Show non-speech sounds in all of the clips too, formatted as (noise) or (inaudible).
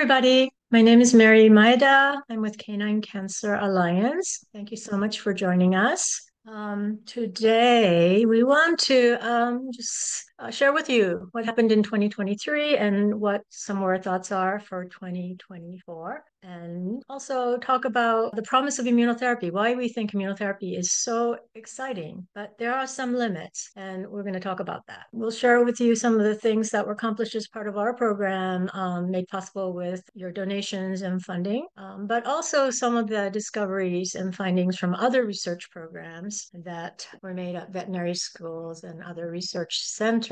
everybody. My name is Mary Maeda. I'm with Canine Cancer Alliance. Thank you so much for joining us. Um, today, we want to um, just uh, share with you what happened in 2023 and what some more thoughts are for 2024 and also talk about the promise of immunotherapy, why we think immunotherapy is so exciting. But there are some limits, and we're going to talk about that. We'll share with you some of the things that were accomplished as part of our program, um, made possible with your donations and funding, um, but also some of the discoveries and findings from other research programs that were made at veterinary schools and other research centers,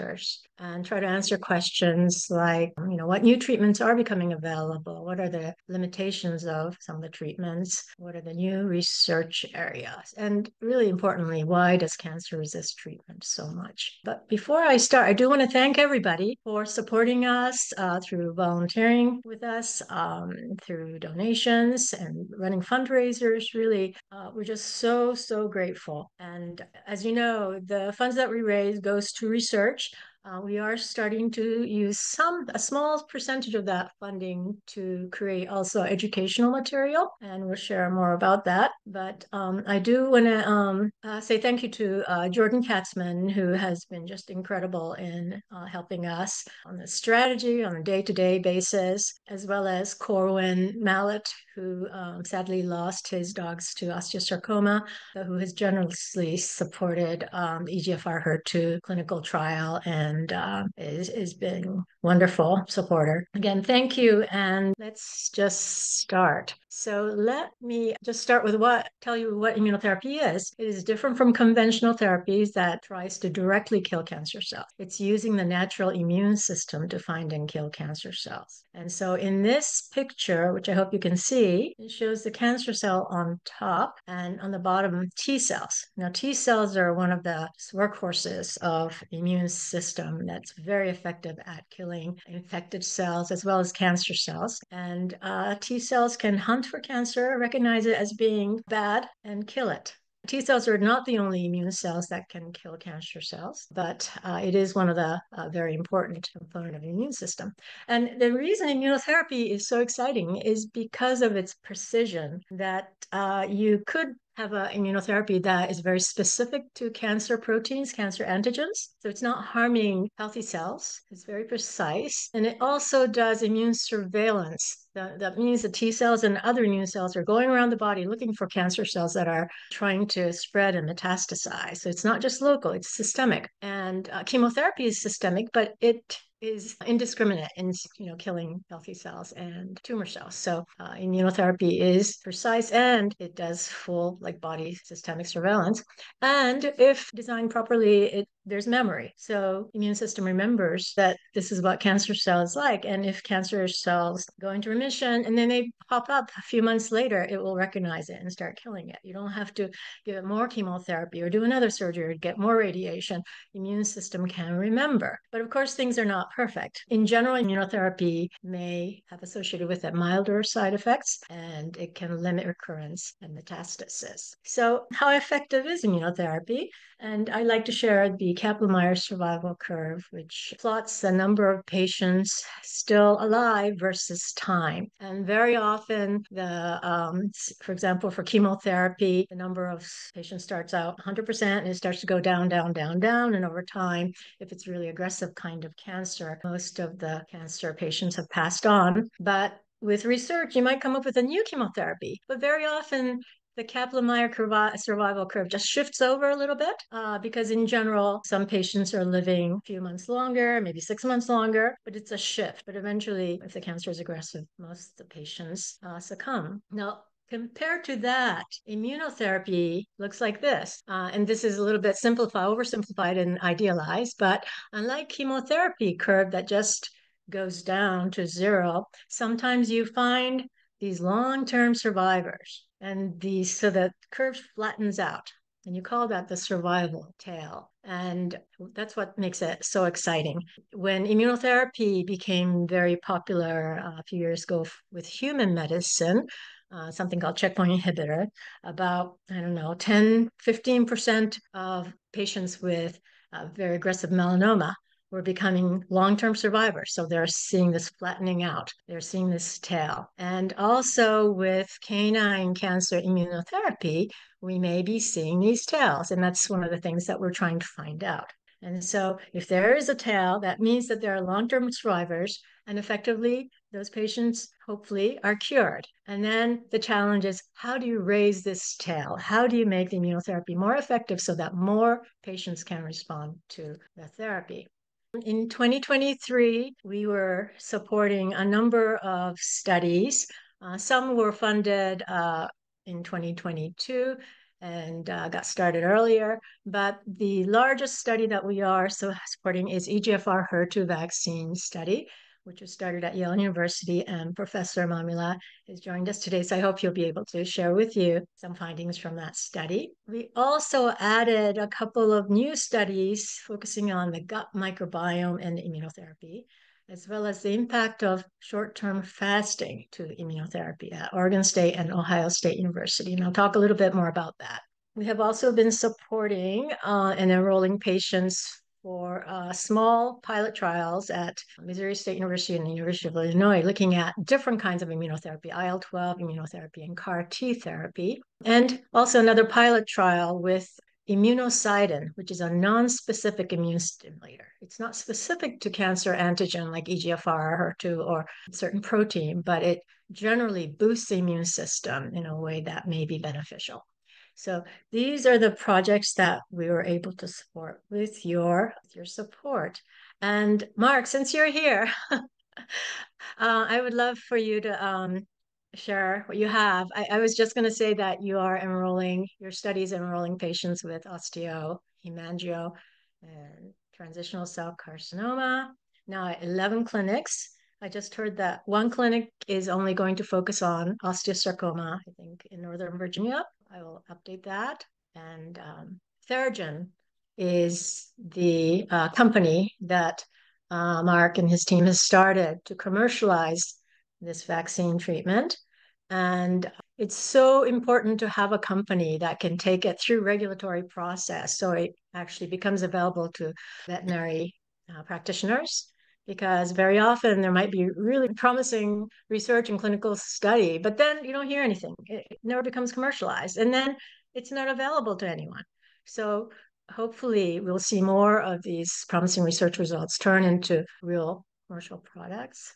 and try to answer questions like, you know, what new treatments are becoming available? What are the limitations? limitations of some of the treatments? What are the new research areas? And really importantly, why does cancer resist treatment so much? But before I start, I do want to thank everybody for supporting us uh, through volunteering with us, um, through donations and running fundraisers. Really, uh, we're just so, so grateful. And as you know, the funds that we raise goes to research uh, we are starting to use some, a small percentage of that funding to create also educational material, and we'll share more about that. But um, I do want to um, uh, say thank you to uh, Jordan Katzman, who has been just incredible in uh, helping us on the strategy on a day to day basis, as well as Corwin Mallet, who um, sadly lost his dogs to osteosarcoma, who has generously supported um, EGFR HER2 clinical trial and uh, is, is been wonderful supporter. Again, thank you. And let's just start. So let me just start with what tell you what immunotherapy is. It is different from conventional therapies that tries to directly kill cancer cells. It's using the natural immune system to find and kill cancer cells. And so in this picture, which I hope you can see, it shows the cancer cell on top and on the bottom T cells. Now T cells are one of the workhorses of immune system that's very effective at killing infected cells as well as cancer cells. And uh, T cells can hunt for cancer, recognize it as being bad, and kill it. T cells are not the only immune cells that can kill cancer cells, but uh, it is one of the uh, very important component of the immune system. And the reason immunotherapy is so exciting is because of its precision that uh, you could have an immunotherapy that is very specific to cancer proteins, cancer antigens. So it's not harming healthy cells. It's very precise. And it also does immune surveillance. That, that means the T cells and other immune cells are going around the body looking for cancer cells that are trying to spread and metastasize. So it's not just local, it's systemic. And uh, chemotherapy is systemic, but it is indiscriminate in you know killing healthy cells and tumor cells. So uh, immunotherapy is precise and it does full like body systemic surveillance. And if designed properly, it there's memory. So immune system remembers that this is what cancer cells like. And if cancer cells go into remission and then they pop up a few months later, it will recognize it and start killing it. You don't have to give it more chemotherapy or do another surgery or get more radiation. Immune system can remember. But of course, things are not perfect. In general, immunotherapy may have associated with it milder side effects and it can limit recurrence and metastasis. So how effective is immunotherapy? And I like to share the Kaplan-Meier survival curve, which plots the number of patients still alive versus time. And very often, the um, for example, for chemotherapy, the number of patients starts out 100% and it starts to go down, down, down, down. And over time, if it's really aggressive kind of cancer, most of the cancer patients have passed on. But with research, you might come up with a new chemotherapy, but very often the Kaplan-Meier survival curve just shifts over a little bit uh, because in general, some patients are living a few months longer, maybe six months longer, but it's a shift. But eventually, if the cancer is aggressive, most of the patients uh, succumb. Now, Compared to that, immunotherapy looks like this. Uh, and this is a little bit simplified, oversimplified and idealized, but unlike chemotherapy curve that just goes down to zero, sometimes you find these long-term survivors and the so the curve flattens out and you call that the survival tail. And that's what makes it so exciting. When immunotherapy became very popular uh, a few years ago with human medicine uh, something called checkpoint inhibitor about i don't know 10 15% of patients with uh, very aggressive melanoma were becoming long-term survivors. So they're seeing this flattening out. They're seeing this tail. And also with canine cancer immunotherapy, we may be seeing these tails. And that's one of the things that we're trying to find out. And so if there is a tail, that means that there are long-term survivors and effectively those patients hopefully are cured. And then the challenge is how do you raise this tail? How do you make the immunotherapy more effective so that more patients can respond to the therapy? In 2023, we were supporting a number of studies. Uh, some were funded uh, in 2022 and uh, got started earlier. But the largest study that we are so supporting is EGFR HER2 vaccine study which was started at Yale University. And Professor Mamula has joined us today. So I hope you'll be able to share with you some findings from that study. We also added a couple of new studies focusing on the gut microbiome and immunotherapy, as well as the impact of short-term fasting to immunotherapy at Oregon State and Ohio State University. And I'll talk a little bit more about that. We have also been supporting uh, and enrolling patients for uh, small pilot trials at Missouri State University and the University of Illinois, looking at different kinds of immunotherapy, IL 12 immunotherapy, and CAR T therapy. And also another pilot trial with immunocidin, which is a non-specific immune stimulator. It's not specific to cancer antigen like EGFR, or HER2, or certain protein, but it generally boosts the immune system in a way that may be beneficial. So these are the projects that we were able to support with your, with your support. And Mark, since you're here, (laughs) uh, I would love for you to um, share what you have. I, I was just going to say that you are enrolling, your studies enrolling patients with osteo, hemangio, and transitional cell carcinoma. Now at 11 clinics. I just heard that one clinic is only going to focus on osteosarcoma, I think, in Northern Virginia. I will update that. And um, Therajan is the uh, company that uh, Mark and his team has started to commercialize this vaccine treatment. And it's so important to have a company that can take it through regulatory process so it actually becomes available to veterinary uh, practitioners because very often there might be really promising research and clinical study, but then you don't hear anything. It never becomes commercialized, and then it's not available to anyone. So hopefully we'll see more of these promising research results turn into real commercial products.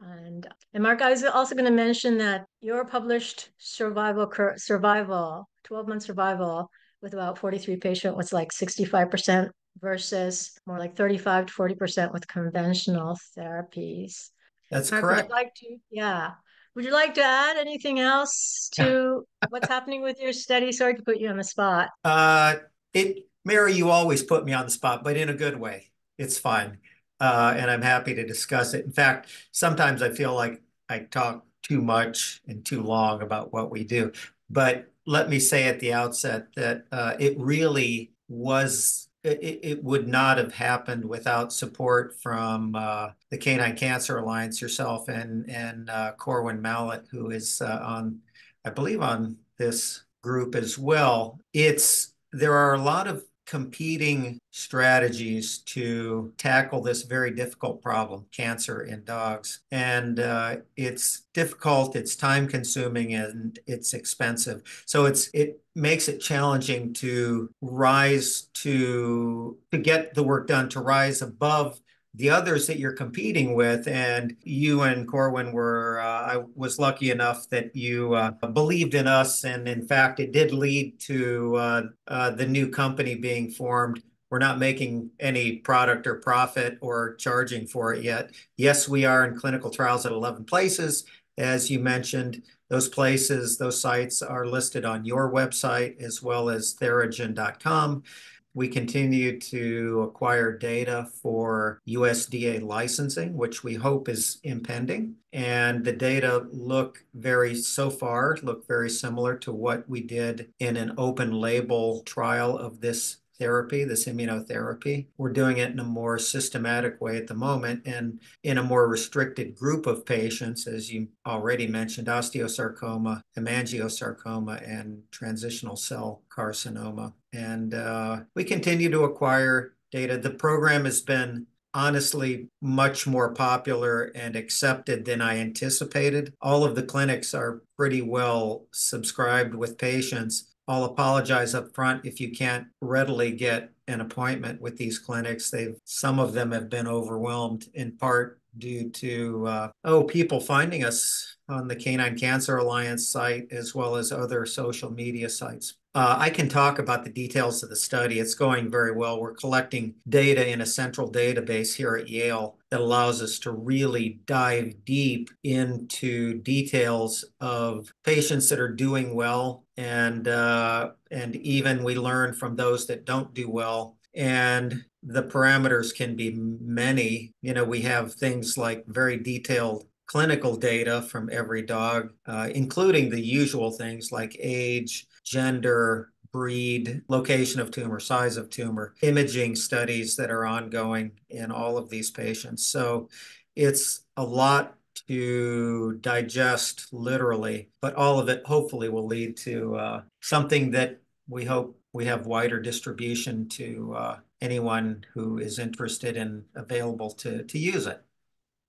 And, and Mark, I was also going to mention that your published survival survival 12 month survival with about 43 patient was like 65% versus more like 35 to 40% with conventional therapies. That's Mark, correct. Would like to, yeah. Would you like to add anything else to what's happening with your study? Sorry to put you on the spot. Uh, it, Mary, you always put me on the spot, but in a good way. It's fine. Uh, and I'm happy to discuss it. In fact, sometimes I feel like I talk too much and too long about what we do. But let me say at the outset that uh, it really was it, it, would not have happened without support from uh, the Canine Cancer Alliance, yourself, and and uh, Corwin Mallet, who is uh, on, I believe, on this group as well. It's there are a lot of competing strategies to tackle this very difficult problem, cancer in dogs. And uh, it's difficult, it's time consuming, and it's expensive. So it's it makes it challenging to rise to to get the work done, to rise above the others that you're competing with. And you and Corwin were, uh, I was lucky enough that you uh, believed in us. And in fact, it did lead to uh, uh, the new company being formed. We're not making any product or profit or charging for it yet. Yes, we are in clinical trials at 11 places. As you mentioned, those places, those sites are listed on your website as well as therajan.com. We continue to acquire data for USDA licensing, which we hope is impending. And the data look very, so far, look very similar to what we did in an open label trial of this therapy, this immunotherapy. We're doing it in a more systematic way at the moment and in a more restricted group of patients, as you already mentioned, osteosarcoma, hemangiosarcoma, and transitional cell carcinoma. And uh, we continue to acquire data. The program has been honestly much more popular and accepted than I anticipated. All of the clinics are pretty well subscribed with patients. I'll apologize up front if you can't readily get an appointment with these clinics. They've some of them have been overwhelmed in part due to uh, oh people finding us on the Canine Cancer Alliance site as well as other social media sites. Uh, I can talk about the details of the study. It's going very well. We're collecting data in a central database here at Yale that allows us to really dive deep into details of patients that are doing well, and uh, and even we learn from those that don't do well. And the parameters can be many. You know, we have things like very detailed clinical data from every dog, uh, including the usual things like age, gender, breed, location of tumor, size of tumor, imaging studies that are ongoing in all of these patients. So it's a lot to digest literally, but all of it hopefully will lead to uh, something that we hope we have wider distribution to uh, anyone who is interested and available to, to use it.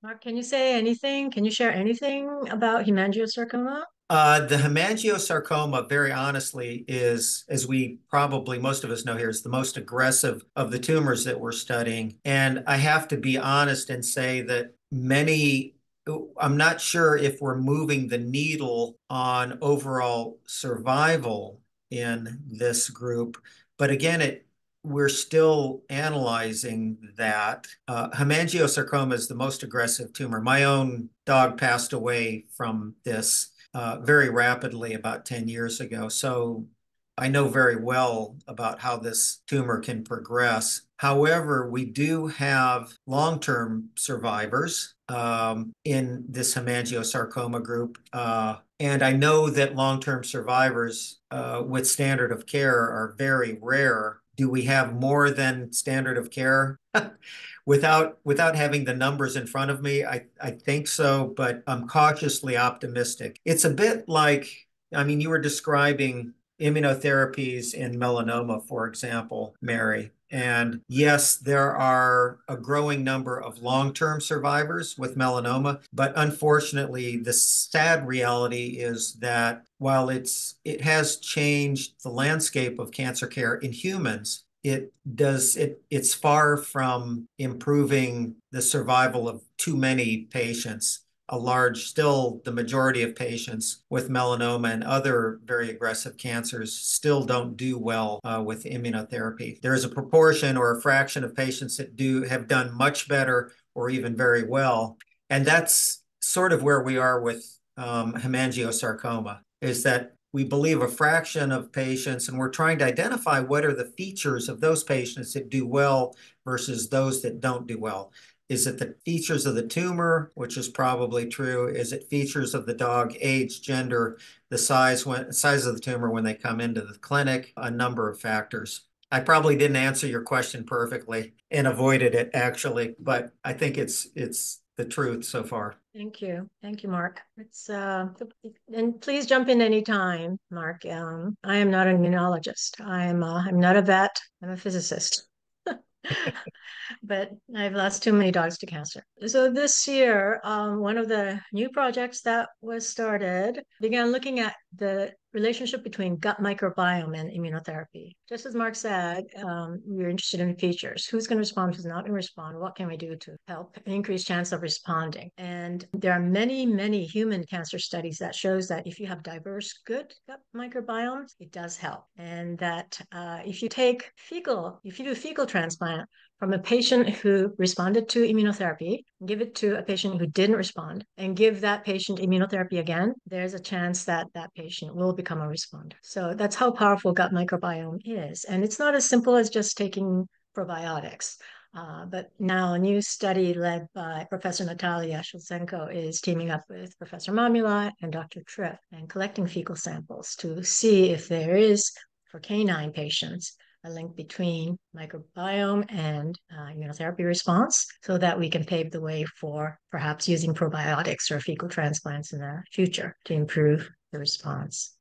Mark, can you say anything? Can you share anything about hemangiosarcoma? Uh, the hemangiosarcoma, very honestly, is, as we probably most of us know here, is the most aggressive of the tumors that we're studying. And I have to be honest and say that many, I'm not sure if we're moving the needle on overall survival in this group. But again, it we're still analyzing that. Uh, hemangiosarcoma is the most aggressive tumor. My own dog passed away from this uh, very rapidly about 10 years ago. So I know very well about how this tumor can progress. However, we do have long term survivors um, in this hemangiosarcoma group. Uh, and I know that long term survivors uh, with standard of care are very rare. Do we have more than standard of care? (laughs) without without having the numbers in front of me, I, I think so, but I'm cautiously optimistic. It's a bit like, I mean, you were describing immunotherapies in melanoma, for example, Mary. And yes, there are a growing number of long term survivors with melanoma, but unfortunately, the sad reality is that while it's it has changed the landscape of cancer care in humans, it does it it's far from improving the survival of too many patients a large still the majority of patients with melanoma and other very aggressive cancers still don't do well uh, with immunotherapy. There is a proportion or a fraction of patients that do have done much better or even very well and that's sort of where we are with um, hemangiosarcoma is that we believe a fraction of patients, and we're trying to identify what are the features of those patients that do well versus those that don't do well. Is it the features of the tumor, which is probably true? Is it features of the dog, age, gender, the size when size of the tumor when they come into the clinic? A number of factors. I probably didn't answer your question perfectly and avoided it actually, but I think it's it's the truth so far. Thank you. Thank you, Mark. It's uh and please jump in anytime, Mark. Um, I am not an immunologist. I'm uh, I'm not a vet. I'm a physicist. (laughs) but I've lost too many dogs to cancer. So this year, um, one of the new projects that was started began looking at the relationship between gut microbiome and immunotherapy. Just as Mark said, um, we're interested in features. Who's going to respond? Who's not going to respond? What can we do to help increase chance of responding? And there are many, many human cancer studies that shows that if you have diverse, good gut microbiomes, it does help. And that uh, if you take fecal, if you do fecal transplant, from a patient who responded to immunotherapy, give it to a patient who didn't respond, and give that patient immunotherapy again, there's a chance that that patient will become a responder. So that's how powerful gut microbiome is. And it's not as simple as just taking probiotics. Uh, but now a new study led by Professor Natalia Shulzhenko is teaming up with Professor Mamula and Dr. Tripp and collecting fecal samples to see if there is, for canine patients, a link between microbiome and uh, immunotherapy response so that we can pave the way for perhaps using probiotics or fecal transplants in the future to improve the response.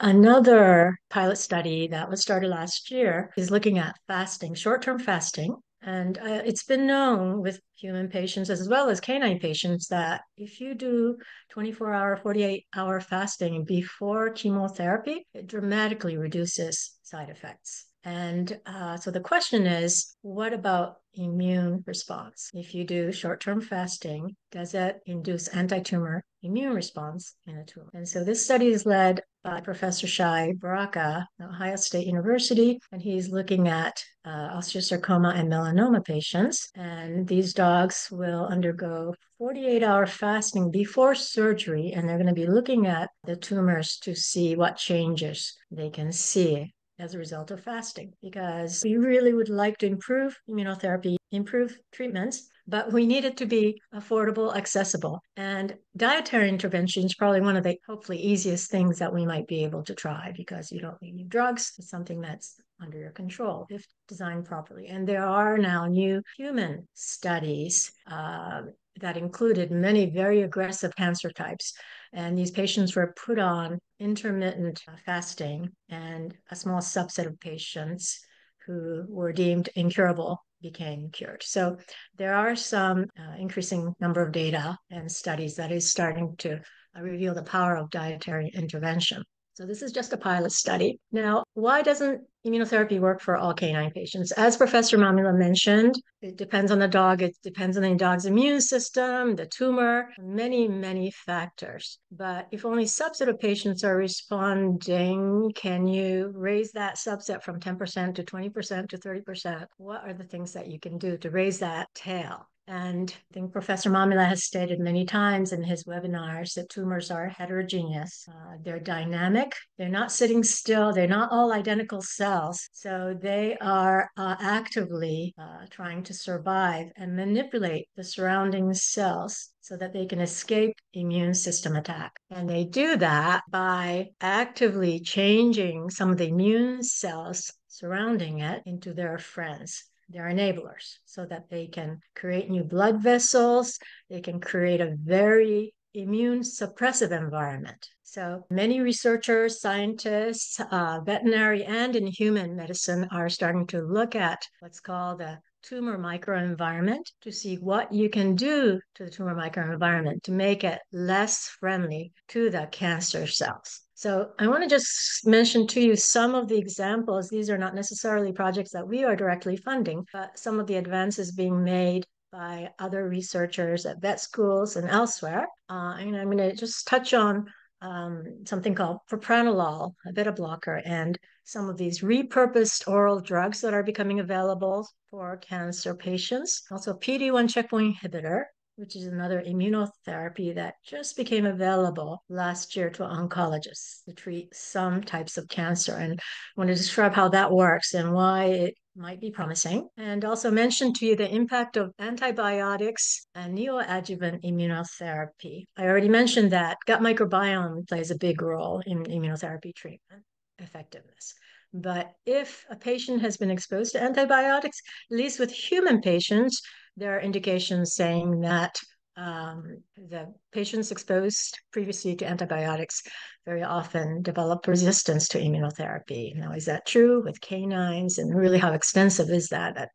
Another pilot study that was started last year is looking at fasting, short term fasting And uh, it's been known with human patients as well as canine patients that if you do 24 hour, 48 hour fasting before chemotherapy, it dramatically reduces side effects. And uh, so the question is, what about immune response? If you do short term fasting, does that induce anti tumor immune response in a tumor? And so this study is led by Professor Shay Bracha at Ohio State University, and he's looking at uh, osteosarcoma and melanoma patients. And these dogs will undergo 48 hour fasting before surgery, and they're going to be looking at the tumors to see what changes they can see as a result of fasting because we really would like to improve immunotherapy, improve treatments, but we need it to be affordable, accessible. And dietary intervention is probably one of the hopefully easiest things that we might be able to try because you don't need new drugs. It's something that's under your control if designed properly. And there are now new human studies uh, that included many very aggressive cancer types. And these patients were put on intermittent fasting, and a small subset of patients who were deemed incurable became cured. So there are some uh, increasing number of data and studies that is starting to uh, reveal the power of dietary intervention. So this is just a pilot study. Now, why doesn't immunotherapy work for all canine patients? As Professor Mamula mentioned, it depends on the dog. It depends on the dog's immune system, the tumor, many, many factors. But if only subset of patients are responding, can you raise that subset from 10% to 20% to 30%? What are the things that you can do to raise that tail? And I think Professor Mamula has stated many times in his webinars that tumors are heterogeneous. Uh, they're dynamic. They're not sitting still. They're not all identical cells. So they are uh, actively uh, trying to survive and manipulate the surrounding cells so that they can escape immune system attack. And they do that by actively changing some of the immune cells surrounding it into their friends. They're enablers so that they can create new blood vessels. They can create a very immune suppressive environment. So many researchers, scientists, uh, veterinary, and in human medicine are starting to look at what's called a tumor microenvironment to see what you can do to the tumor microenvironment to make it less friendly to the cancer cells. So I want to just mention to you some of the examples. These are not necessarily projects that we are directly funding, but some of the advances being made by other researchers at vet schools and elsewhere. Uh, and I'm going to just touch on um, something called propranolol, a beta blocker, and some of these repurposed oral drugs that are becoming available for cancer patients. Also, PD1 checkpoint inhibitor, which is another immunotherapy that just became available last year to oncologists to treat some types of cancer. And I want to describe how that works and why it might be promising. And also mention to you the impact of antibiotics and neoadjuvant immunotherapy. I already mentioned that gut microbiome plays a big role in immunotherapy treatment effectiveness. But if a patient has been exposed to antibiotics, at least with human patients, there are indications saying that um, the patients exposed previously to antibiotics very often develop resistance to immunotherapy. Now, is that true with canines? And really, how extensive is that? that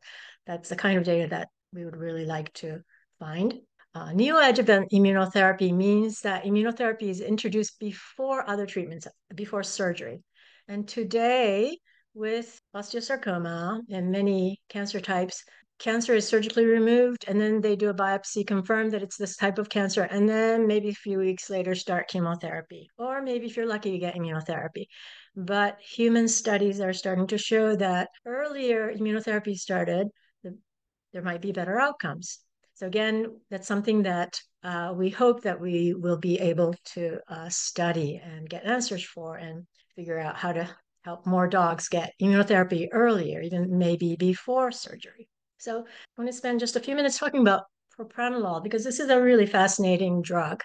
that's the kind of data that we would really like to find. Uh, neoadjuvant immunotherapy means that immunotherapy is introduced before other treatments, before surgery. And today, with osteosarcoma and many cancer types, cancer is surgically removed and then they do a biopsy confirm that it's this type of cancer and then maybe a few weeks later start chemotherapy or maybe if you're lucky you get immunotherapy. But human studies are starting to show that earlier immunotherapy started the, there might be better outcomes. So again that's something that uh, we hope that we will be able to uh, study and get answers for and figure out how to help more dogs get immunotherapy earlier even maybe before surgery so I want to spend just a few minutes talking about propranolol because this is a really fascinating drug.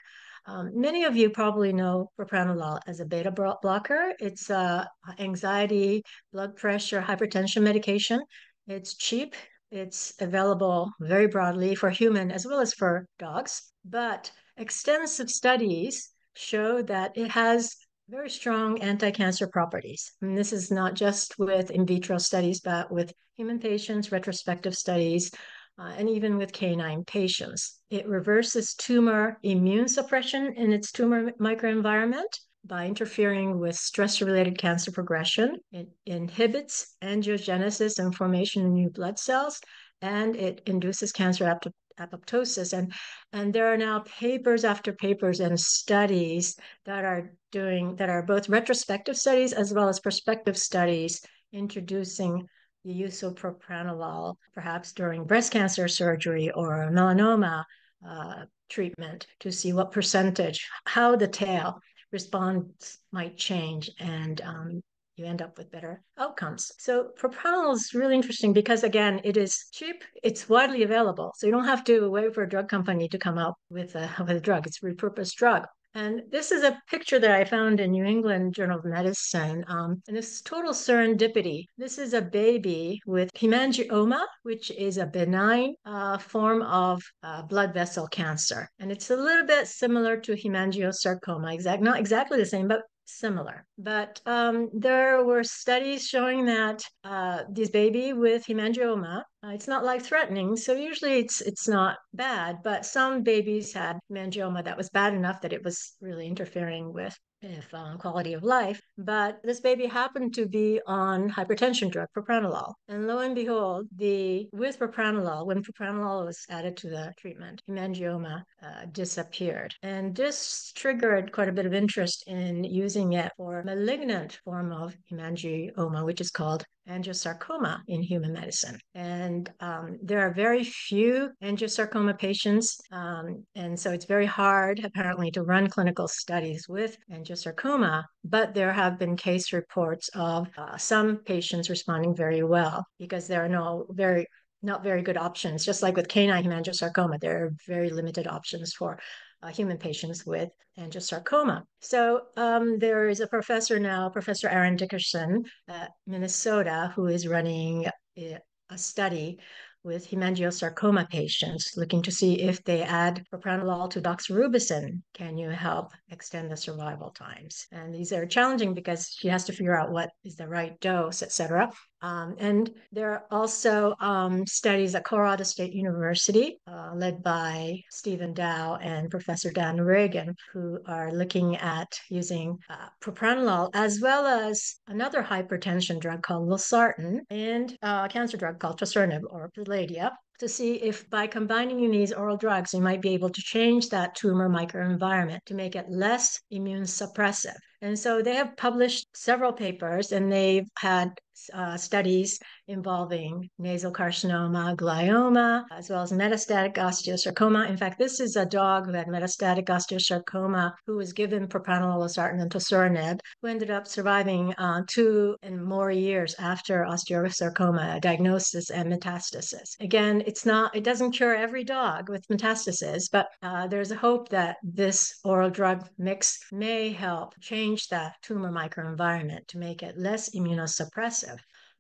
Um, many of you probably know propranolol as a beta blocker. It's a anxiety, blood pressure, hypertension medication. It's cheap. It's available very broadly for human as well as for dogs. But extensive studies show that it has very strong anti-cancer properties. And this is not just with in vitro studies, but with human patients, retrospective studies, uh, and even with canine patients. It reverses tumor immune suppression in its tumor microenvironment by interfering with stress related cancer progression. It inhibits angiogenesis and formation of new blood cells, and it induces cancer apoptosis. And, and there are now papers after papers and studies that are doing, that are both retrospective studies as well as prospective studies introducing the use of propranolol, perhaps during breast cancer surgery or melanoma uh, treatment to see what percentage, how the tail response might change and um, you end up with better outcomes. So propranolol is really interesting because again, it is cheap, it's widely available. So you don't have to wait for a drug company to come out with a, with a drug. It's a repurposed drug. And this is a picture that I found in New England Journal of Medicine. Um, and this is total serendipity. This is a baby with hemangioma, which is a benign uh, form of uh, blood vessel cancer. And it's a little bit similar to hemangiosarcoma, exact, not exactly the same, but similar. But um, there were studies showing that uh, this baby with hemangioma, uh, it's not life threatening, so usually it's it's not bad. But some babies had hemangioma that was bad enough that it was really interfering with if um, quality of life. But this baby happened to be on hypertension drug, propranolol. And lo and behold, the with propranolol, when propranolol was added to the treatment, hemangioma uh, disappeared. And this triggered quite a bit of interest in using it for malignant form of hemangioma, which is called angiosarcoma in human medicine. And um, there are very few angiosarcoma patients. Um, and so it's very hard, apparently, to run clinical studies with angiosarcoma. But there have been case reports of uh, some patients responding very well because there are no very not very good options. Just like with canine hemangiosarcoma, there are very limited options for uh, human patients with angiosarcoma. So um, there is a professor now, Professor Erin Dickerson at Minnesota, who is running a, a study with hemangiosarcoma patients, looking to see if they add propranolol to doxorubicin, can you help extend the survival times? And these are challenging because she has to figure out what is the right dose, et cetera. Um, and there are also um, studies at Colorado State University, uh, led by Steven Dow and Professor Dan Regan, who are looking at using uh, propranolol as well as another hypertension drug called losartan and a cancer drug called toceranib or Palladia to see if by combining these oral drugs, you might be able to change that tumor microenvironment to make it less immune suppressive. And so they have published several papers and they've had uh, studies involving nasal carcinoma, glioma, as well as metastatic osteosarcoma. In fact, this is a dog who had metastatic osteosarcoma who was given propranolol, losartan, and toceranib, who ended up surviving uh, two and more years after osteosarcoma diagnosis and metastasis. Again, it's not, it doesn't cure every dog with metastasis, but uh, there's a hope that this oral drug mix may help change that tumor microenvironment to make it less immunosuppressive.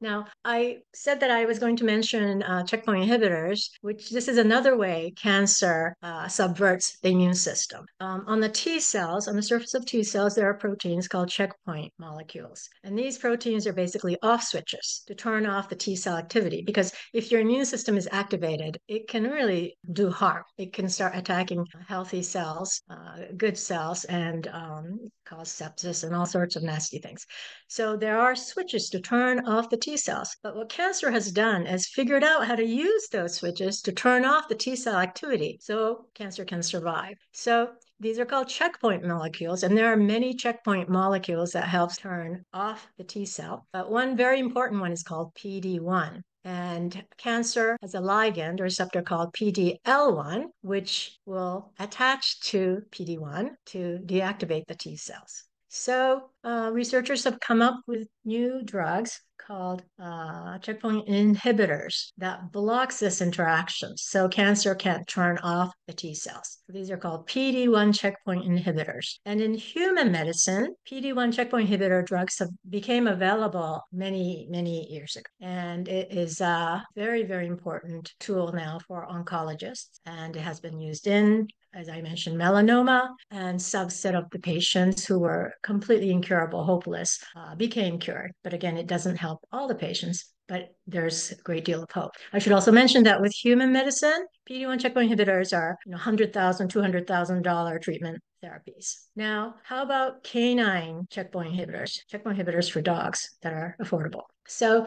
Now, I said that I was going to mention uh, checkpoint inhibitors, which this is another way cancer uh, subverts the immune system. Um, on the T cells, on the surface of T cells, there are proteins called checkpoint molecules. And these proteins are basically off switches to turn off the T cell activity because if your immune system is activated, it can really do harm. It can start attacking healthy cells, uh, good cells, and um, cause sepsis and all sorts of nasty things. So there are switches to turn off the T cells. But what cancer has done is figured out how to use those switches to turn off the T cell activity so cancer can survive. So these are called checkpoint molecules, and there are many checkpoint molecules that help turn off the T cell. But one very important one is called PD1. And cancer has a ligand or receptor called PDL1, which will attach to PD1 to deactivate the T cells. So, uh, researchers have come up with new drugs called uh, checkpoint inhibitors that blocks this interaction. So cancer can't turn off the T cells. These are called PD-1 checkpoint inhibitors. And in human medicine, PD-1 checkpoint inhibitor drugs have became available many, many years ago. And it is a very, very important tool now for oncologists. And it has been used in as I mentioned, melanoma, and subset of the patients who were completely incurable, hopeless, uh, became cured. But again, it doesn't help all the patients, but there's a great deal of hope. I should also mention that with human medicine, PD-1 checkpoint inhibitors are you know, $100,000, $200,000 treatment therapies. Now, how about canine checkpoint inhibitors, checkpoint inhibitors for dogs that are affordable? So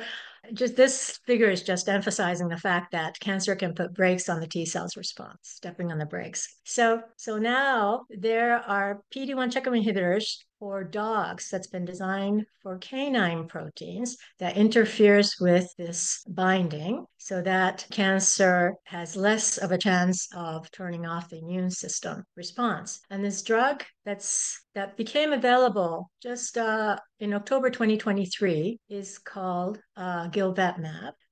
just this figure is just emphasizing the fact that cancer can put brakes on the T cells response, stepping on the brakes. So, so now there are PD-1 checkpoint inhibitors for dogs that's been designed for canine proteins that interferes with this binding so that cancer has less of a chance of turning off the immune system response. And this drug that's that became available just uh, in October 2023 is called uh.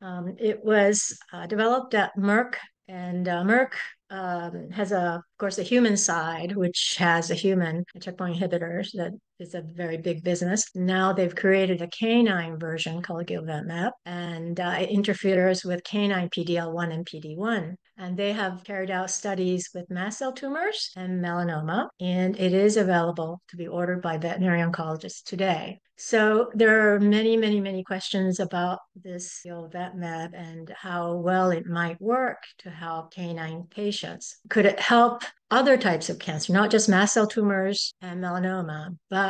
Um, it was uh, developed at Merck, and uh, Merck um, has a, of course, a human side, which has a human checkpoint inhibitors that is a very big business. Now they've created a canine version called Gilvetmab, and uh, it interferes with canine PD-L1 and PD-1. And they have carried out studies with mast cell tumors and melanoma, and it is available to be ordered by veterinary oncologists today. So there are many, many, many questions about this Gilvetmab and how well it might work to help canine patients. Could it help other types of cancer, not just mast cell tumors and melanoma, but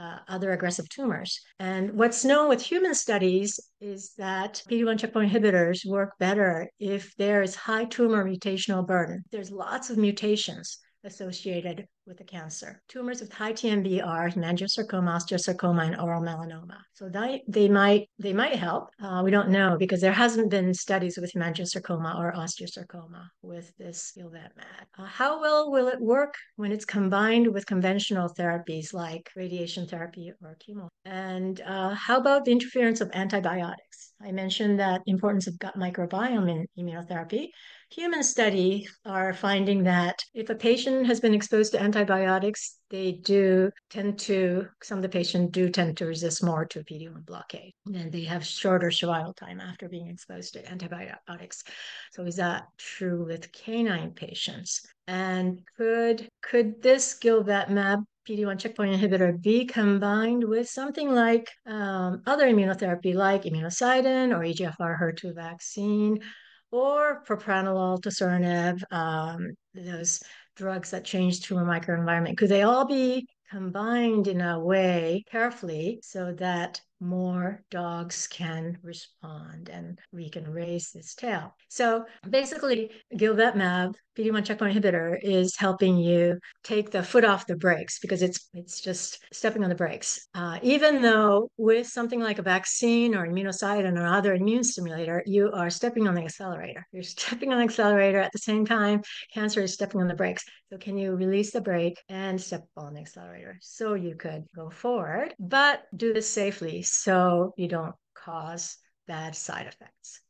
uh, other aggressive tumors. And what's known with human studies is that PD-1 checkpoint inhibitors work better if there is high tumor mutational burden. There's lots of mutations associated with the cancer. Tumors with high TMB are hemangiosarcoma, osteosarcoma, and oral melanoma. So they, they might they might help. Uh, we don't know because there hasn't been studies with hemangiosarcoma or osteosarcoma with this Gilvetmab. Uh, how well will it work when it's combined with conventional therapies like radiation therapy or chemo? And uh, how about the interference of antibiotics? I mentioned that importance of gut microbiome in immunotherapy. Human study are finding that if a patient has been exposed to antibiotics, they do tend to, some of the patients do tend to resist more to PD-1 blockade, and they have shorter survival time after being exposed to antibiotics. So is that true with canine patients? And could could this Gilvetmab PD-1 checkpoint inhibitor be combined with something like um, other immunotherapy like immunocidin or EGFR HER2 vaccine or propranolol, tisotumab, um, those drugs that change tumor microenvironment? Could they all be combined in a way carefully so that more dogs can respond and we can raise this tail. So basically, Gilvetmab, PD-1 checkpoint inhibitor, is helping you take the foot off the brakes because it's it's just stepping on the brakes. Uh, even though with something like a vaccine or immunocidin or other immune stimulator, you are stepping on the accelerator. You're (laughs) stepping on the accelerator at the same time cancer is stepping on the brakes. So can you release the brake and step on the accelerator so you could go forward, but do this safely so you don't cause bad side effects.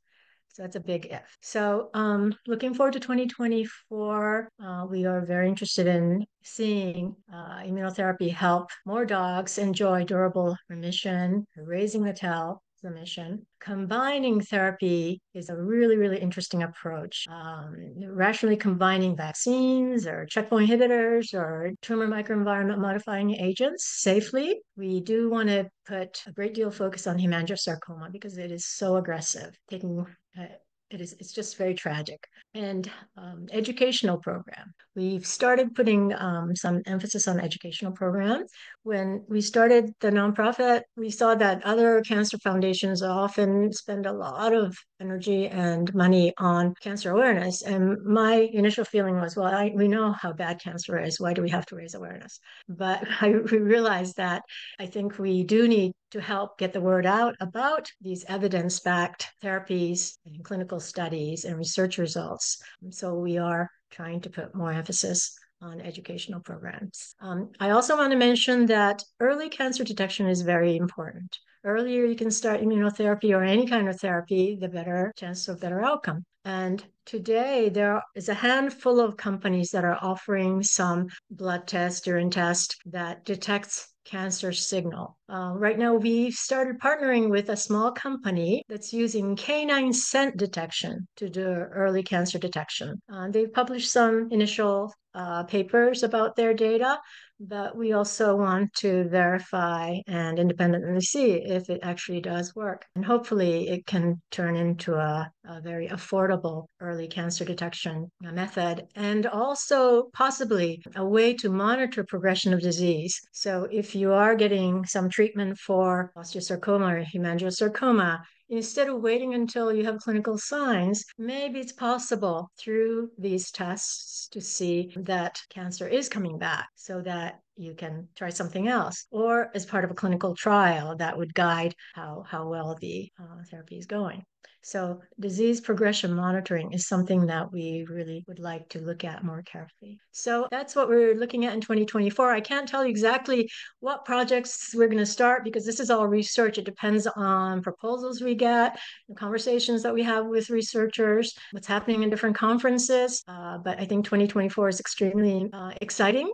So that's a big if. So um, looking forward to 2024, uh, we are very interested in seeing uh, immunotherapy help more dogs enjoy durable remission, raising the tail, remission. Combining therapy is a really, really interesting approach. Um, rationally combining vaccines or checkpoint inhibitors or tumor microenvironment modifying agents safely. We do want to put a great deal of focus on hemangiosarcoma because it is so aggressive, taking uh, it is it's just very tragic. And um, educational program. We've started putting um, some emphasis on educational program. when we started the nonprofit we saw that other cancer foundations often spend a lot of energy and money on cancer awareness. And my initial feeling was well I, we know how bad cancer is. Why do we have to raise awareness? But (laughs) i realized that i think we do need to help get the word out about these evidence backed therapies and clinical studies and research results. So we are trying to put more emphasis on educational programs. Um, I also want to mention that early cancer detection is very important. earlier you can start immunotherapy or any kind of therapy, the better chance of better outcome. And today there is a handful of companies that are offering some blood test, urine test that detects cancer signal. Uh, right now, we've started partnering with a small company that's using canine scent detection to do early cancer detection. Uh, they've published some initial uh, papers about their data, but we also want to verify and independently see if it actually does work. And hopefully, it can turn into a, a very affordable early cancer detection method and also possibly a way to monitor progression of disease. So, if you are getting some treatment for osteosarcoma or hemangiosarcoma, instead of waiting until you have clinical signs, maybe it's possible through these tests to see that cancer is coming back so that you can try something else or as part of a clinical trial that would guide how, how well the uh, therapy is going. So, disease progression monitoring is something that we really would like to look at more carefully. So, that's what we're looking at in 2024. I can't tell you exactly what projects we're going to start because this is all research. It depends on proposals we get, the conversations that we have with researchers, what's happening in different conferences. Uh, but I think 2024 is extremely uh, exciting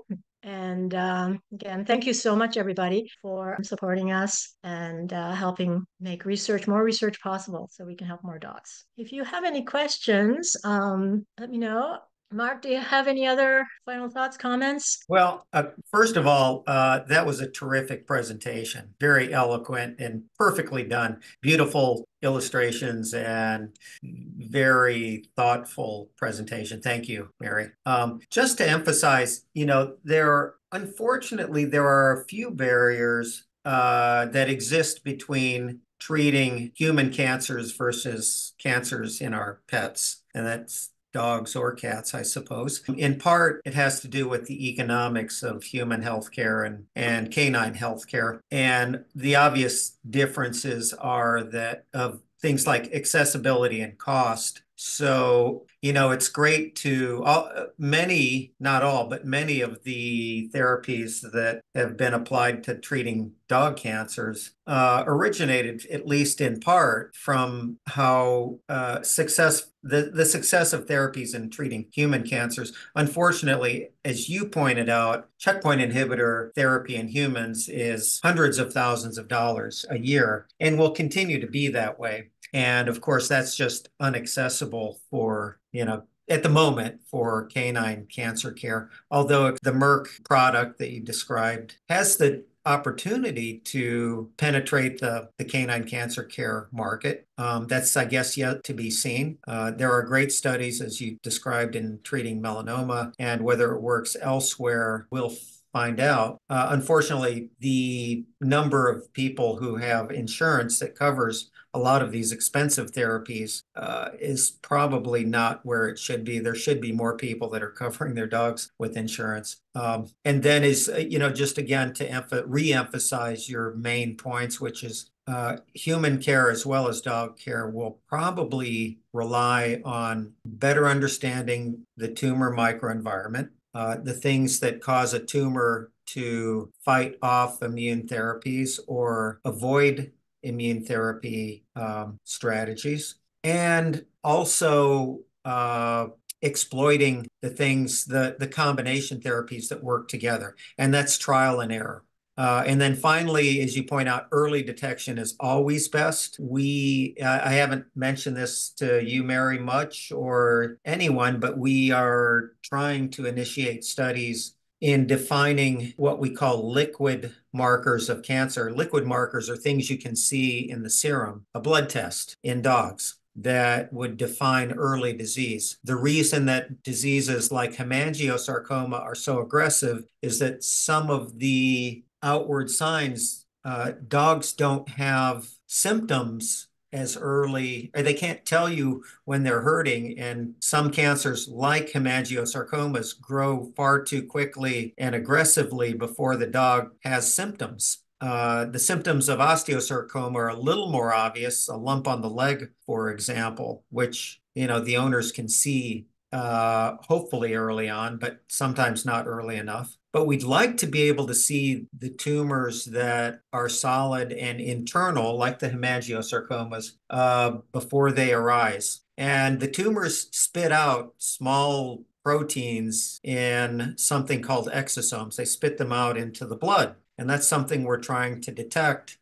and um, again, thank you so much, everybody, for supporting us and uh, helping make research, more research possible so we can help more dogs. If you have any questions, um, let me know. Mark, do you have any other final thoughts, comments? Well, uh, first of all, uh, that was a terrific presentation, very eloquent and perfectly done. Beautiful illustrations and very thoughtful presentation. Thank you, Mary. Um, just to emphasize, you know, there are, unfortunately there are a few barriers uh, that exist between treating human cancers versus cancers in our pets, and that's dogs or cats, I suppose. In part, it has to do with the economics of human healthcare and, and canine healthcare. And the obvious differences are that of things like accessibility and cost. So, you know, it's great to all, many, not all, but many of the therapies that have been applied to treating dog cancers uh, originated, at least in part, from how uh, success the, the success of therapies in treating human cancers. Unfortunately, as you pointed out, checkpoint inhibitor therapy in humans is hundreds of thousands of dollars a year and will continue to be that way. And of course, that's just unaccessible for, you know, at the moment for canine cancer care. Although the Merck product that you described has the opportunity to penetrate the, the canine cancer care market. Um, that's, I guess, yet to be seen. Uh, there are great studies, as you described, in treating melanoma, and whether it works elsewhere, we'll find out. Uh, unfortunately, the number of people who have insurance that covers a lot of these expensive therapies uh, is probably not where it should be. There should be more people that are covering their dogs with insurance. Um, and then is, uh, you know, just again to emph- re-emphasize your main points, which is uh, human care as well as dog care will probably rely on better understanding the tumor microenvironment, uh, the things that cause a tumor to fight off immune therapies or avoid immune therapy um, strategies, and also uh, exploiting the things, the, the combination therapies that work together. And that's trial and error. Uh, and then finally, as you point out, early detection is always best. We, uh, I haven't mentioned this to you, Mary, much or anyone, but we are trying to initiate studies in defining what we call liquid markers of cancer. Liquid markers are things you can see in the serum, a blood test in dogs that would define early disease. The reason that diseases like hemangiosarcoma are so aggressive is that some of the outward signs, uh, dogs don't have symptoms as early, or they can't tell you when they're hurting. And some cancers, like hemangiosarcomas, grow far too quickly and aggressively before the dog has symptoms. Uh, the symptoms of osteosarcoma are a little more obvious, a lump on the leg, for example, which you know the owners can see uh, hopefully early on, but sometimes not early enough. But we'd like to be able to see the tumors that are solid and internal, like the hemangiosarcomas, uh, before they arise. And the tumors spit out small proteins in something called exosomes. They spit them out into the blood. And that's something we're trying to detect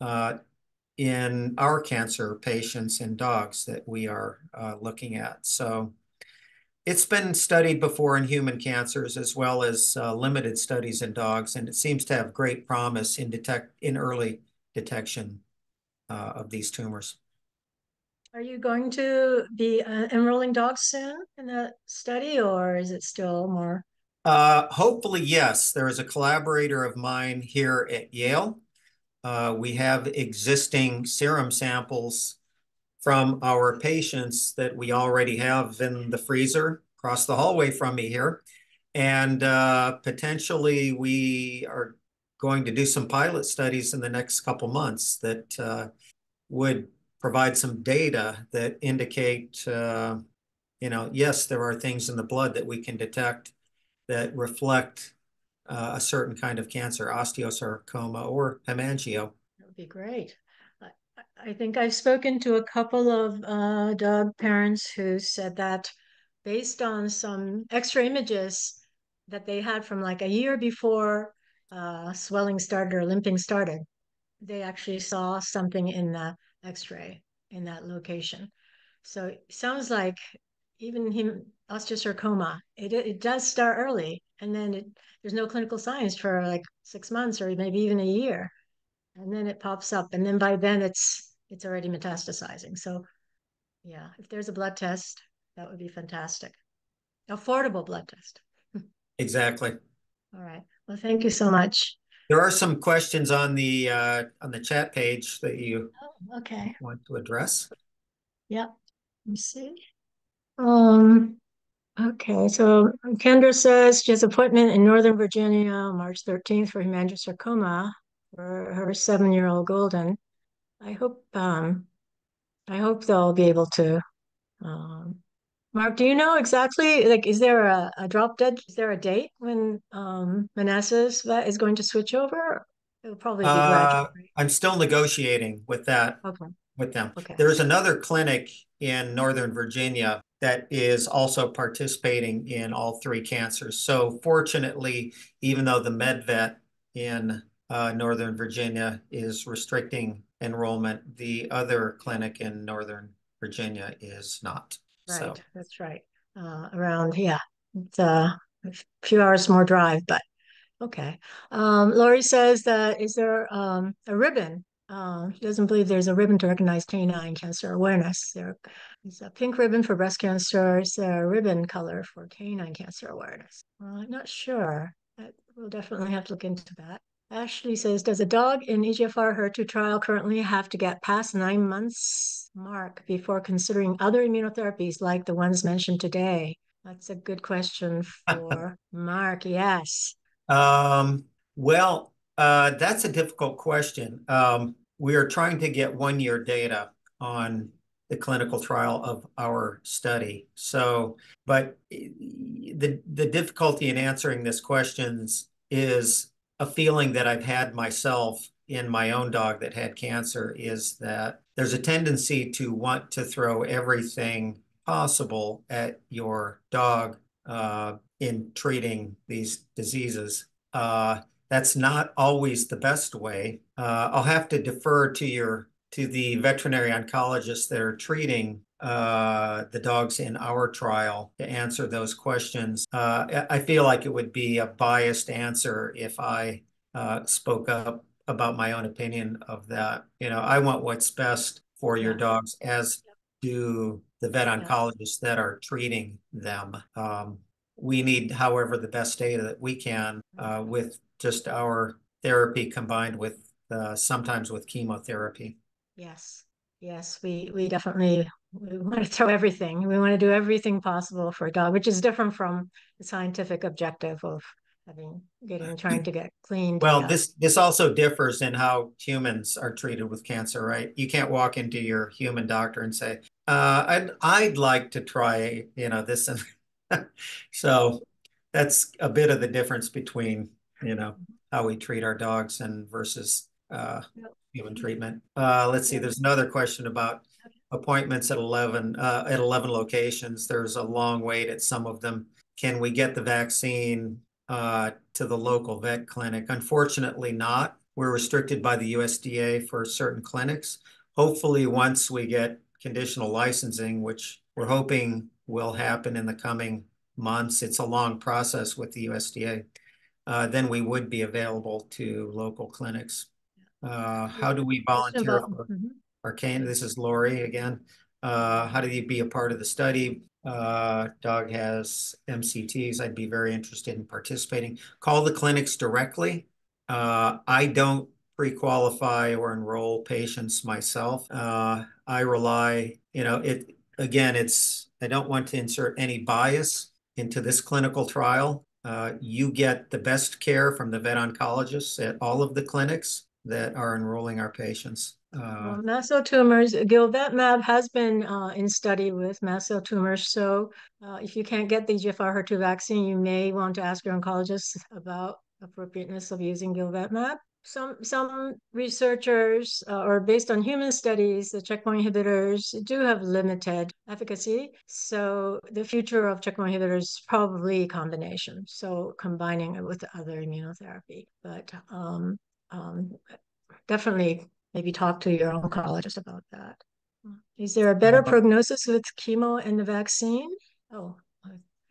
uh, in our cancer patients and dogs that we are uh, looking at. So it's been studied before in human cancers as well as uh, limited studies in dogs, and it seems to have great promise in detect in early detection uh, of these tumors. Are you going to be uh, enrolling dogs soon in that study, or is it still more? Uh, hopefully, yes. There is a collaborator of mine here at Yale. Uh, we have existing serum samples from our patients that we already have in the freezer across the hallway from me here. And uh, potentially we are going to do some pilot studies in the next couple months that uh, would provide some data that indicate, uh, you know, yes, there are things in the blood that we can detect that reflect uh, a certain kind of cancer, osteosarcoma or hemangio. That would be great. I think I've spoken to a couple of uh, dog parents who said that based on some x-ray images that they had from like a year before uh, swelling started or limping started, they actually saw something in the x-ray in that location. So it sounds like even him osteosarcoma, it, it does start early and then it, there's no clinical signs for like six months or maybe even a year. And then it pops up and then by then it's it's already metastasizing. So yeah, if there's a blood test, that would be fantastic. Affordable blood test. (laughs) exactly. All right. Well, thank you so much. There are some questions on the uh, on the chat page that you oh, okay want to address. Yep. Let me see. Um. Okay, so Kendra says she has appointment in Northern Virginia March 13th for hemangiosarcoma for her seven-year-old golden. I hope um, I hope they'll be able to. Um, Mark, do you know exactly like is there a, a drop dead? Is there a date when um, Manassas vet is going to switch over? It'll probably be uh, gradual. Right? I'm still negotiating with that. Okay. With them. Okay. There's another clinic in Northern Virginia that is also participating in all three cancers. So fortunately, even though the MedVet in uh, Northern Virginia is restricting enrollment. The other clinic in Northern Virginia is not. Right, so. that's right. Uh, around, yeah, it's uh, a few hours more drive, but okay. Um, Lori says that is there um, a ribbon? Uh, she doesn't believe there's a ribbon to recognize canine cancer awareness. There is a pink ribbon for breast cancer. There a ribbon color for canine cancer awareness? Well, I'm not sure. We'll definitely have to look into that. Ashley says, does a dog in EGFR HER2 trial currently have to get past nine months mark before considering other immunotherapies like the ones mentioned today? That's a good question for (laughs) Mark. Yes. Um, well, uh, that's a difficult question. Um, we are trying to get one year data on the clinical trial of our study. So, but the the difficulty in answering this questions is a feeling that I've had myself in my own dog that had cancer is that there's a tendency to want to throw everything possible at your dog uh, in treating these diseases. Uh, that's not always the best way. Uh, I'll have to defer to your to the veterinary oncologists that are treating uh, the dogs in our trial to answer those questions. Uh, I feel like it would be a biased answer if I uh, spoke up about my own opinion of that. You know, I want what's best for your dogs, as do the vet oncologists that are treating them. Um, we need, however, the best data that we can uh, with just our therapy combined with uh, sometimes with chemotherapy. Yes, yes, we we definitely we want to (laughs) throw everything. We want to do everything possible for a dog, which is different from the scientific objective of having getting trying to get clean. Well, this this also differs in how humans are treated with cancer, right? You can't walk into your human doctor and say, uh, "I'd I'd like to try, you know, this," and (laughs) so that's a bit of the difference between you know how we treat our dogs and versus uh, human treatment. Uh, let's see. There's another question about appointments at 11 uh, at 11 locations. There's a long wait at some of them. Can we get the vaccine uh, to the local vet clinic? Unfortunately, not. We're restricted by the USDA for certain clinics. Hopefully, once we get conditional licensing, which we're hoping will happen in the coming months, it's a long process with the USDA. Uh, then we would be available to local clinics. Uh, how do we volunteer for mm-hmm. Arcane? This is Lori again. Uh, how do you be a part of the study? Uh, dog has MCTs. I'd be very interested in participating. Call the clinics directly. Uh, I don't pre-qualify or enroll patients myself. Uh, I rely, you know, it again, it's, I don't want to insert any bias into this clinical trial. Uh, you get the best care from the vet oncologists at all of the clinics that are enrolling our patients. Uh, well, mast cell tumors, Gilvetmab has been uh, in study with mast cell tumors. So uh, if you can't get the EGFR HER2 vaccine, you may want to ask your oncologist about appropriateness of using Gilvetmab. Some some researchers, uh, or based on human studies, the checkpoint inhibitors do have limited efficacy. So the future of checkpoint inhibitors is probably combination. So combining it with other immunotherapy, but um, um, definitely maybe talk to your oncologist about that. Is there a better prognosis with chemo and the vaccine? Oh,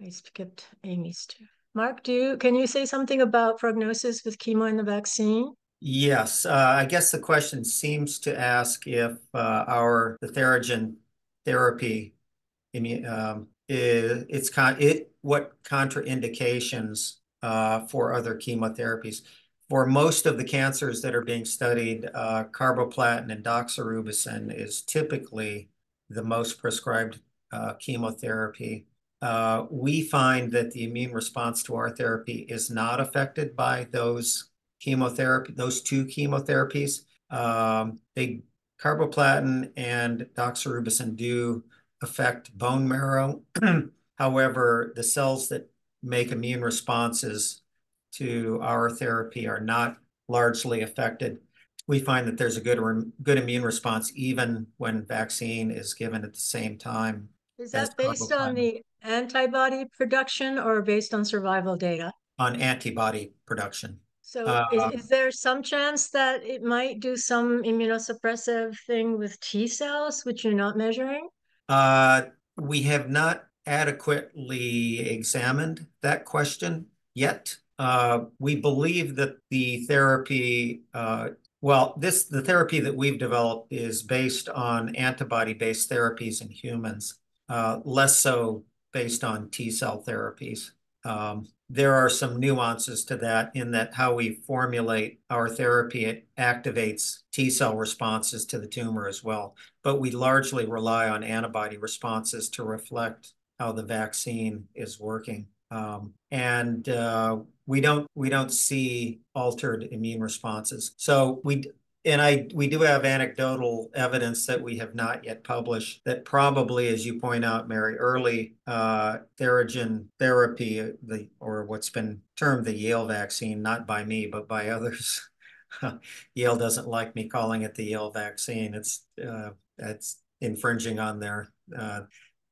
I skipped Amy's too. Mark, do you can you say something about prognosis with chemo and the vaccine? Yes, uh, I guess the question seems to ask if uh, our the Therajan therapy, um, is, it's con it what contraindications uh, for other chemotherapies for most of the cancers that are being studied, uh, carboplatin and doxorubicin is typically the most prescribed uh, chemotherapy. Uh, we find that the immune response to our therapy is not affected by those chemotherapy, those two chemotherapies. Um, they carboplatin and doxorubicin do affect bone marrow. (clears throat) However, the cells that make immune responses to our therapy are not largely affected. We find that there's a good good immune response even when vaccine is given at the same time. Is that based on the antibody production or based on survival data? On antibody production. So uh, is, is, there some chance that it might do some immunosuppressive thing with T cells, which you're not measuring? Uh, we have not adequately examined that question yet. Uh, we believe that the therapy, uh, well, this the therapy that we've developed is based on antibody-based therapies in humans, uh, less so based on T cell therapies. Um, there are some nuances to that in that how we formulate our therapy, it activates T cell responses to the tumor as well. But we largely rely on antibody responses to reflect how the vaccine is working. Um, and uh, we don't we don't see altered immune responses. So we and I we do have anecdotal evidence that we have not yet published that probably, as you point out, Mary, early uh, Therajan therapy, the or what's been termed the Yale vaccine, not by me but by others. (laughs) Yale doesn't like me calling it the Yale vaccine. It's uh, infringing on their uh,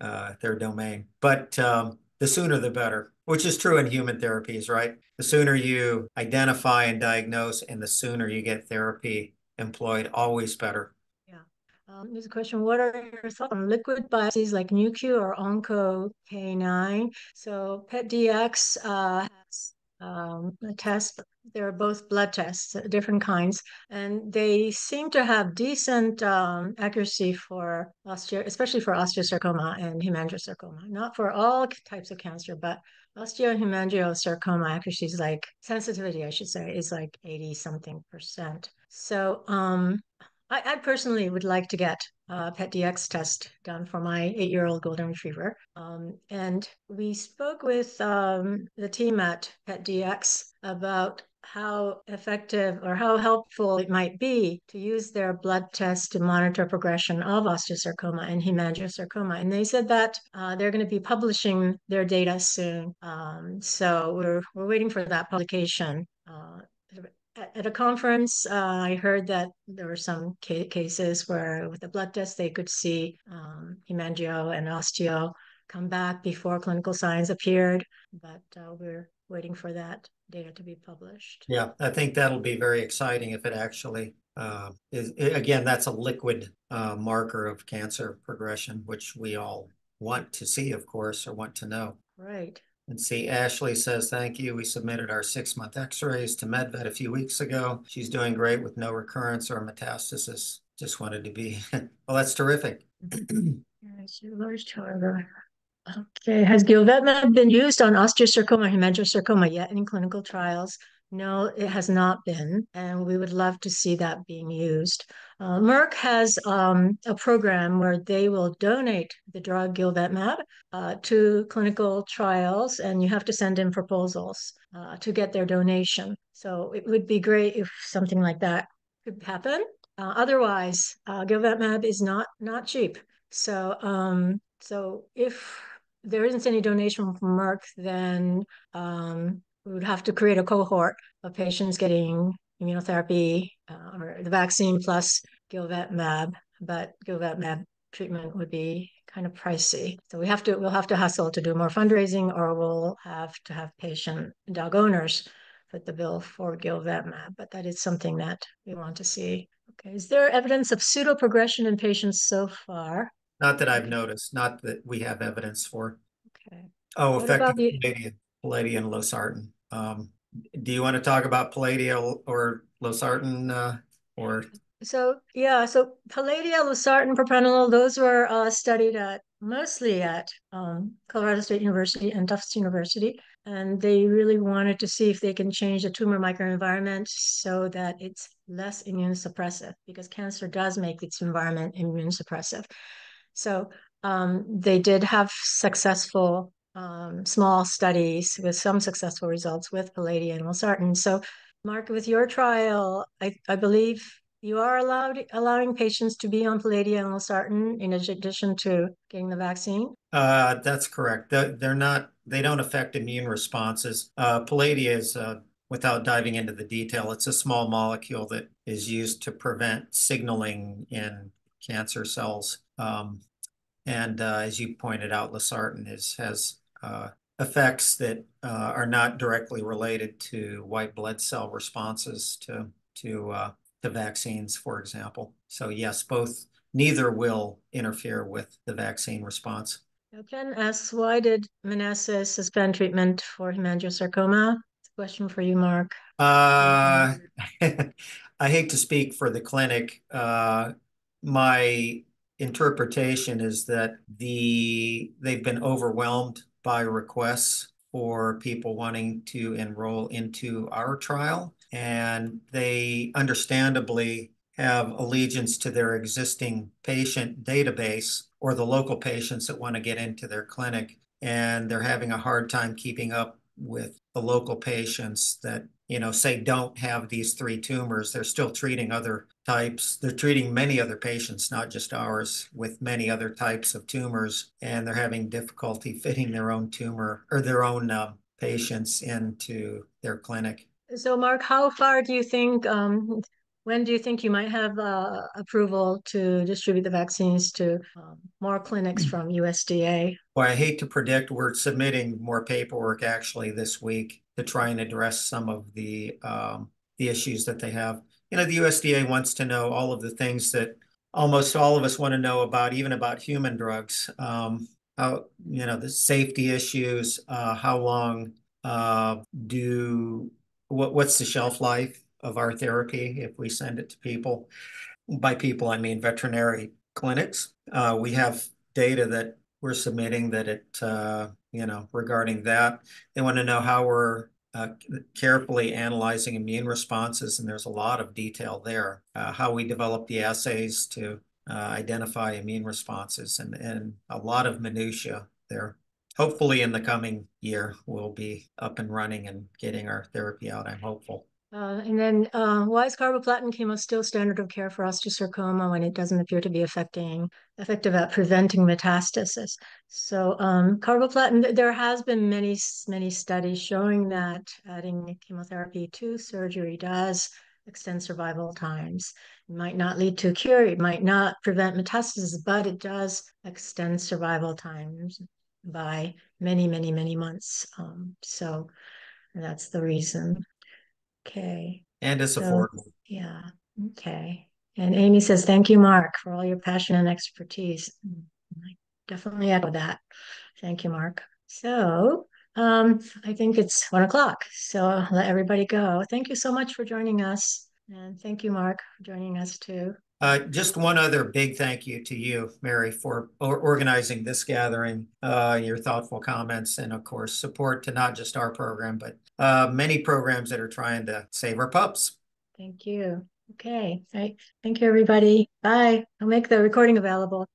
uh, their domain. But um, the sooner the better, which is true in human therapies, right? The sooner you identify and diagnose and the sooner you get therapy employed, always better. Yeah. Um, there's a question. What are your thoughts on liquid biopsies like Nu.Q or Onco K9? So PetDx uh, has um, a test. They're both blood tests, different kinds, and they seem to have decent um, accuracy for osteo, especially for osteosarcoma and hemangiosarcoma. Not for all types of cancer, but osteo and hemangiosarcoma accuracy is like sensitivity, I should say, is like 80 something percent. So um, I, I personally would like to get a PetDx test done for my eight-year-old golden retriever. Um, and we spoke with um, the team at PetDx about how effective or how helpful it might be to use their blood test to monitor progression of osteosarcoma and hemangiosarcoma. And they said that uh, they're going to be publishing their data soon. Um, so we're, we're waiting for that publication. Uh, at a conference, uh, I heard that there were some ca- cases where with the blood test, they could see um, hemangio and osteo come back before clinical signs appeared, but uh, we're waiting for that data to be published. Yeah, I think that'll be very exciting if it actually uh, is. Again, that's a liquid uh, marker of cancer progression, which we all want to see, of course, or want to know. Right. And see, Ashley says, thank you. We submitted our six month x rays to MedVet a few weeks ago. She's doing great with no recurrence or metastasis. Just wanted to be, (laughs) well, that's terrific. (clears throat) Okay, has Gilvetmab been used on osteosarcoma, hemangiosarcoma yet in clinical trials? No, it has not been, and we would love to see that being used. Uh, Merck has um, a program where they will donate the drug Gilvetmab uh, to clinical trials, and you have to send in proposals uh, to get their donation. So it would be great if something like that could happen. Uh, otherwise, uh, Gilvetmab is not not cheap. So um, so if there isn't any donation from Merck, then um, we would have to create a cohort of patients getting immunotherapy uh, or the vaccine plus Gilvetmab, but Gilvetmab treatment would be kind of pricey. So we have to we'll have to hustle to do more fundraising, or we'll have to have patient dog owners put the bill for Gilvetmab. But that is something that we want to see. Okay, is there evidence of pseudoprogression in patients so far? Not that I've noticed, not that we have evidence for. Okay. Oh, What effective the- Palladia, and losartan. Um, do you want to talk about Palladia or losartan, uh, or, So yeah, so Palladia, Losartan, propranolol, those were uh, studied at mostly at um, Colorado State University and Tufts University, and they really wanted to see if they can change the tumor microenvironment so that it's less immune suppressive because cancer does make its environment immune suppressive. So um, they did have successful um, small studies with some successful results with Palladia and Losartan. So Mark, with your trial, I, I believe you are allowed allowing patients to be on Palladia and Losartan in addition to getting the vaccine. uh, that's correct. They're, not, they don't affect immune responses. Uh, Palladia is, uh, without diving into the detail, it's a small molecule that is used to prevent signaling in cancer cells. Um, and uh, as you pointed out, losartan is has uh, effects that uh, are not directly related to white blood cell responses to to uh, to vaccines, for example. So yes, both neither will interfere with the vaccine response. Ken asks, why did Manassas suspend treatment for hemangiosarcoma? It's a question for you, Mark. Uh, (laughs) I hate to speak for the clinic. Uh, my interpretation is that the they've been overwhelmed by requests for people wanting to enroll into our trial, and they understandably have allegiance to their existing patient database or the local patients that want to get into their clinic, and they're having a hard time keeping up with the local patients that you know say don't have these three tumors they're still treating other types they're treating many other patients not just ours with many other types of tumors and they're having difficulty (laughs) fitting their own tumor or their own uh, patients into their clinic So, Mark, how far do you think? Um, when do you think you might have uh, approval to distribute the vaccines to um, more clinics from USDA? Well, I hate to predict. We're submitting more paperwork actually this week to try and address some of the um, the issues that they have. You know, the USDA wants to know all of the things that almost all of us want to know about, even about human drugs. Um, how you know the safety issues, uh, how long uh, do what what's the shelf life of our therapy if we send it to people? By people, I mean veterinary clinics. Uh, we have data that we're submitting that it, uh, you know, regarding that. They want to know how we're uh, carefully analyzing immune responses, and there's a lot of detail there. Uh, how we develop the assays to uh, identify immune responses, and and a lot of minutia there. Hopefully, in the coming year, we'll be up and running and getting our therapy out. I'm hopeful. Uh, and then, uh, why is carboplatin chemo still standard of care for osteosarcoma when it doesn't appear to be affecting effective at preventing metastasis? So, um, carboplatin, there has been many, many studies showing that adding chemotherapy to surgery does extend survival times. It might not lead to a cure, it might not prevent metastasis, but it does extend survival times by many, many, many months. Um, so that's the reason. Okay. And it's So- affordable. Yeah. Okay. And Amy says, thank you, Mark, for all your passion and expertise. Mm, I Definitely echo that. Thank you, Mark. So um, I think it's one o'clock. So I'll let everybody go. Thank you so much for joining us. And thank you, Mark, for joining us too. Uh, just one other big thank you to you, Mary, for or organizing this gathering, uh, your thoughtful comments, and of course, support to not just our program, but uh, many programs that are trying to save our pups. Thank you. Okay. Right. Thank you, everybody. Bye. I'll make the recording available.